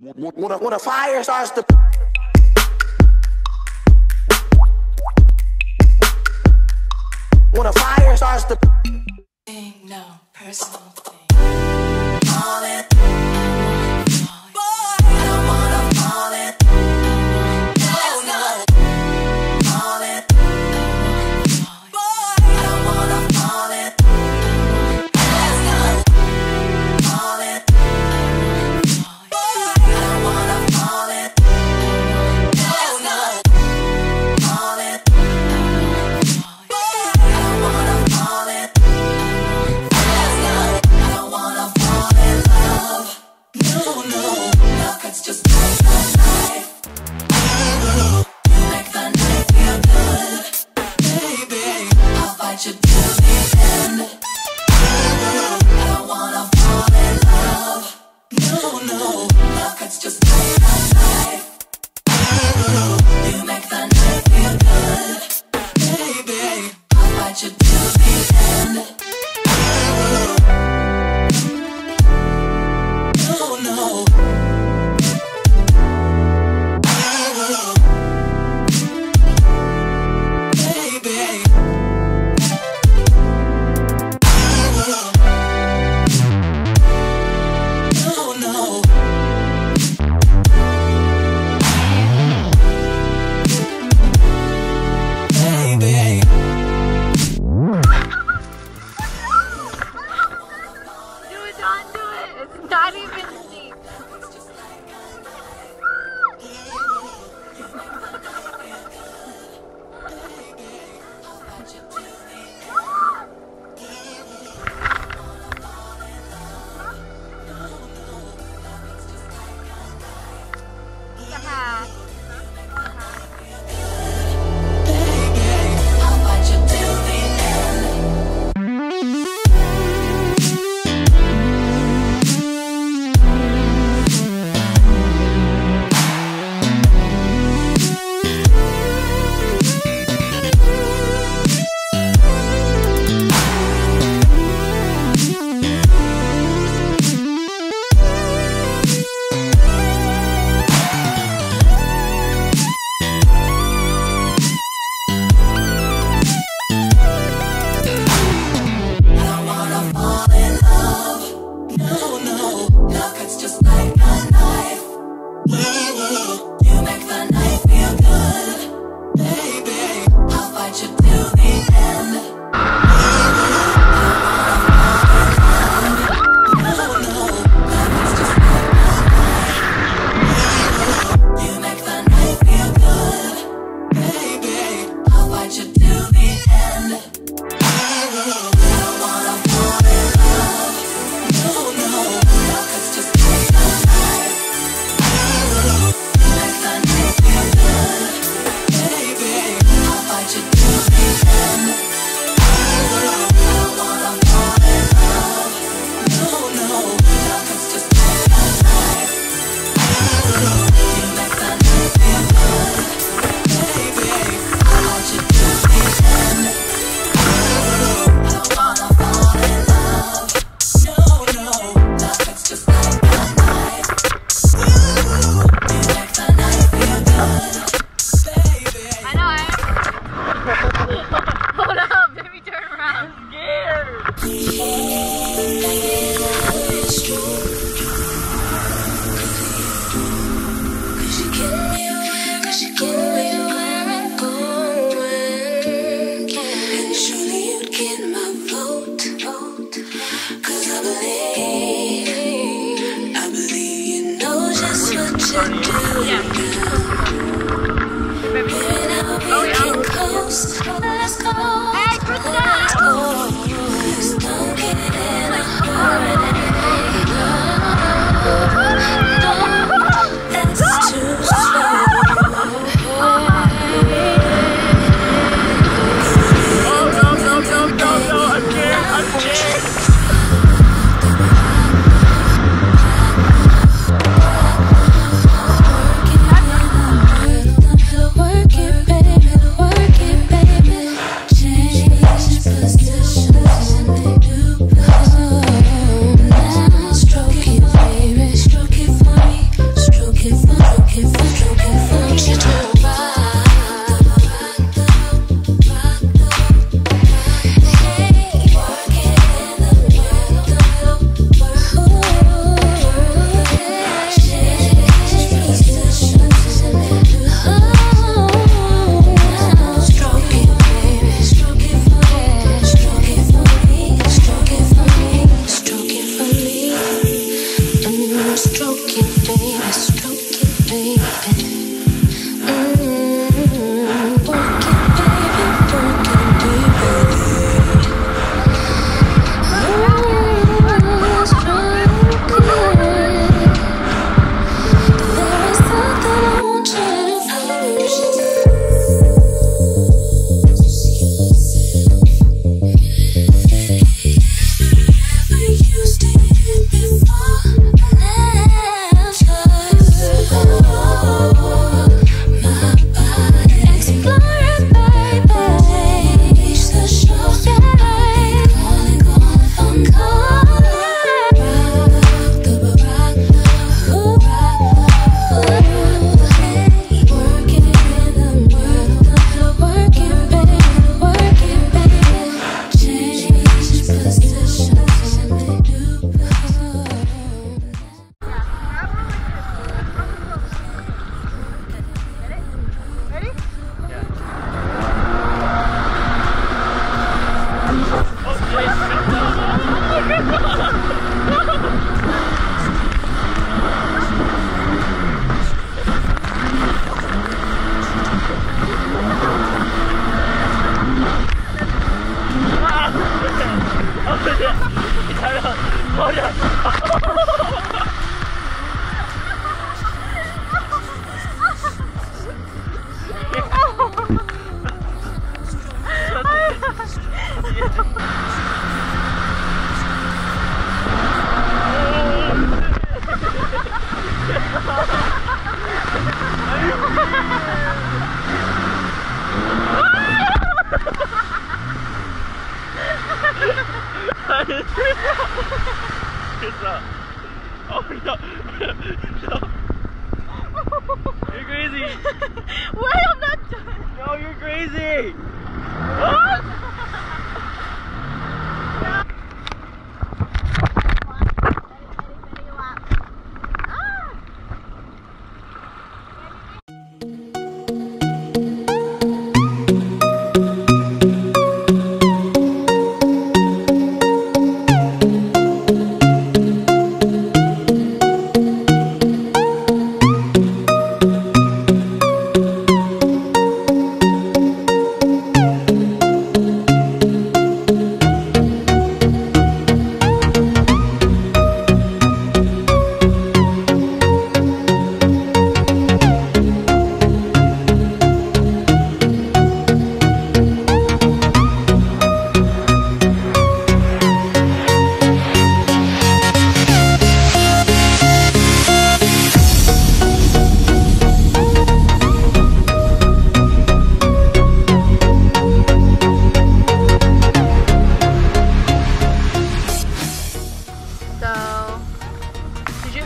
When a, when a fire starts to When a fire starts to Ain't no personal thing. All believe, I believe you know just what you're doing. Yeah. Up. Oh no. no. You're crazy. Wait, I'm not done. No, you're crazy. What?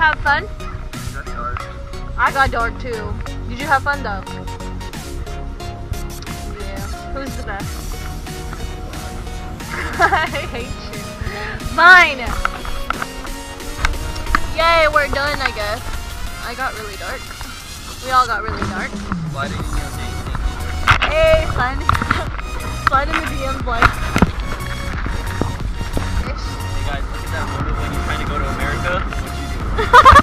Have fun? I got dark too. Did you have fun though? Yeah. Who's the best? I hate you. Fine. Yay, we're done, I guess. I got really dark. We all got really dark. Hey, son. Slide in the DMs like. Hey guys, look at that photo when you're trying to go to America. You do?